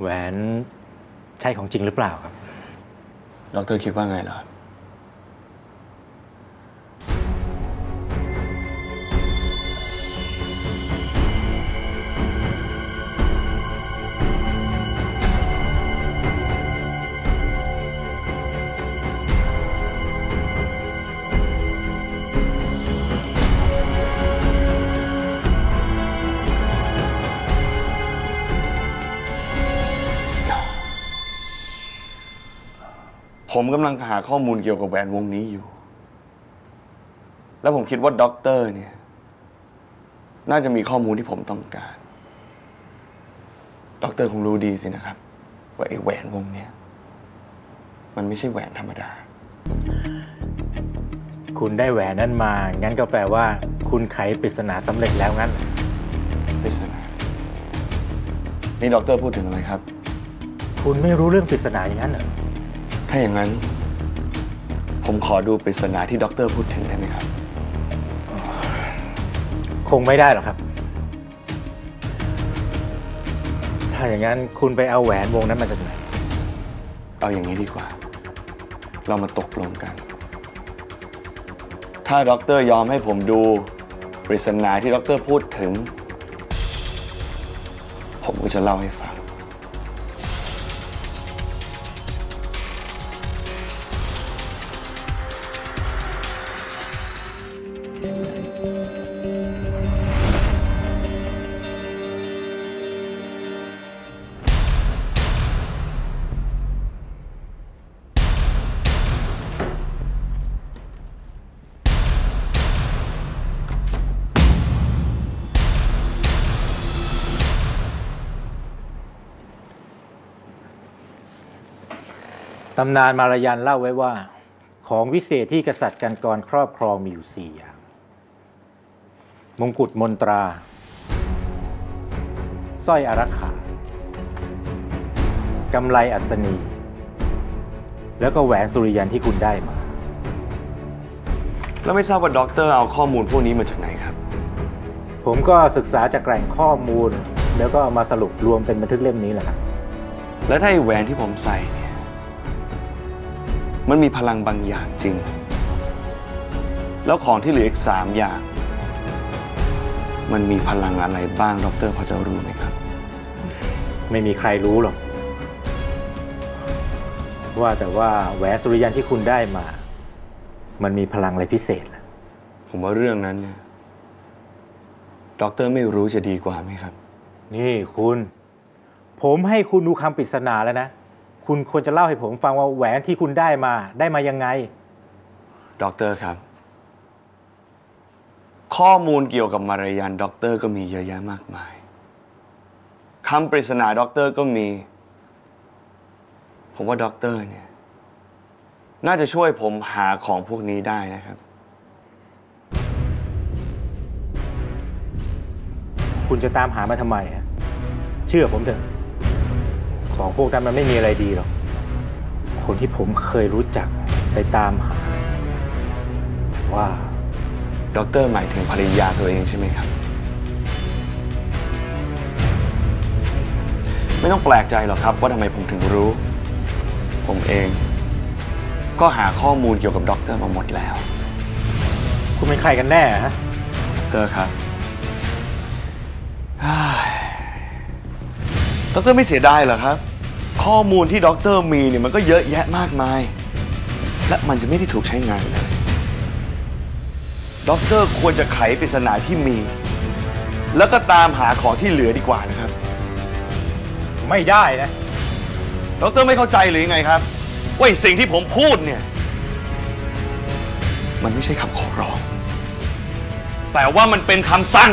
แหวนใช่ของจริงหรือเปล่าครับ ดรคิดว่าไงล่ะ ผมกำลังหาข้อมูลเกี่ยวกับแหวนวงนี้อยู่ แล้วผมคิดว่าด็อกเตอร์เนี่ย น่าจะมีข้อมูลที่ผมต้องการ ด็อกเตอร์คงรู้ดีสินะครับ ว่าไอ้แหวนวงเนี้ยมันไม่ใช่แหวนธรรมดา คุณได้แหวนนั้นมา งั้นก็แปลว่า คุณไขปริศนาสำเร็จแล้วงั้น ปริศนา นี่ด็อกเตอร์พูดถึงอะไรครับ คุณไม่รู้เรื่องปริศนาอย่างนั้นเหรอ ถ้าอย่างนั้น ผมขอดูปริศนาที่ด็อกเตอร์พูดถึงได้ไหมครับ คงไม่ได้หรอกครับ ถ้าอย่างนั้นคุณไปเอาแหวนวงนั้นมาจากไหน เอาอย่างนี้ดีกว่า เรามาตกลงกัน ถ้าด็อกเตอร์ยอมให้ผมดูปริศนาที่ด็อกเตอร์พูดถึง ผมก็จะเล่าให้ฟัง ตำนานมารยันเล่าไว้ว่า ของวิเศษที่กษัตริย์กันกรครอบครองมีอยู่สี่อย่าง มงกุฎมนตราสร้อยอารักขากำไลอัศนี แล้วก็แหวนสุริยันที่คุณได้มา แล้วไม่ทราบว่าด็อกเตอร์เอาข้อมูลพวกนี้มาจากไหนครับ ผมก็ศึกษาจากแหล่งข้อมูล แล้วก็เอามาสรุปรวมเป็นบันทึกเล่มนี้แหละครับ แล้วถ้าไอ้แหวนที่ผมใส่เนี่ย มันมีพลังบางอย่างจริง แล้วของที่เหลืออีกสามอย่าง มันมีพลังอะไรบ้างด็อกเตอร์พอจะรู้ไหมครับ ไม่มีใครรู้หรอก ว่าแต่ว่าแหวนสุริยันที่คุณได้มา มันมีพลังอะไรพิเศษล่ะผมว่าเรื่องนั้นเนี่ยด็อกเตอร์ไม่รู้จะดีกว่าไหมครับ นี่คุณ ผมให้คุณดูคำปริศนาแล้วนะ คุณควรจะเล่าให้ผมฟังว่าแหวนที่คุณได้มาได้มายังไง ด็อกเตอร์ครับ ข้อมูลเกี่ยวกับมารยันด็อกเตอร์ก็มีเยอะแยะมากมายคำปริศนาด็อกเตอร์ก็มี ผมว่าด็อกเตอร์เนี่ย น่าจะช่วยผมหาของพวกนี้ได้นะครับ คุณจะตามหามาทำไมฮะเชื่อผมเถอะ ของพวกนั้นมันไม่มีอะไรดีหรอก คนที่ผมเคยรู้จักไปตามหา ว่าด็อกเตอร์หมายถึงภรรยาตัวเองใช่ไหมครับ ไม่ต้องแปลกใจหรอกครับ ว่าทำไมผมถึงรู้ ผมเอง ก็หาข้อมูลเกี่ยวกับด็อกเตอร์มาหมดแล้ว คุณเป็นใครกันแน่ฮะ ด็อกเตอร์ครับ ด็อกเตอร์ไม่เสียดายเหรอครับ ข้อมูลที่ด็อกเตอร์มีเนี่ยมันก็เยอะแยะมากมาย และมันจะไม่ได้ถูกใช้งานเลยด็อกเตอร์ควรจะไขปริศนาที่มี แล้วก็ตามหาของที่เหลือดีกว่านะครับ ไม่ได้นะด็อกเตอร์ไม่เข้าใจหรือยังไงครับ ว่าไอ้สิ่งที่ผมพูดเนี่ย มันไม่ใช่คำขอร้อง แต่ว่ามันเป็นคำสั่ง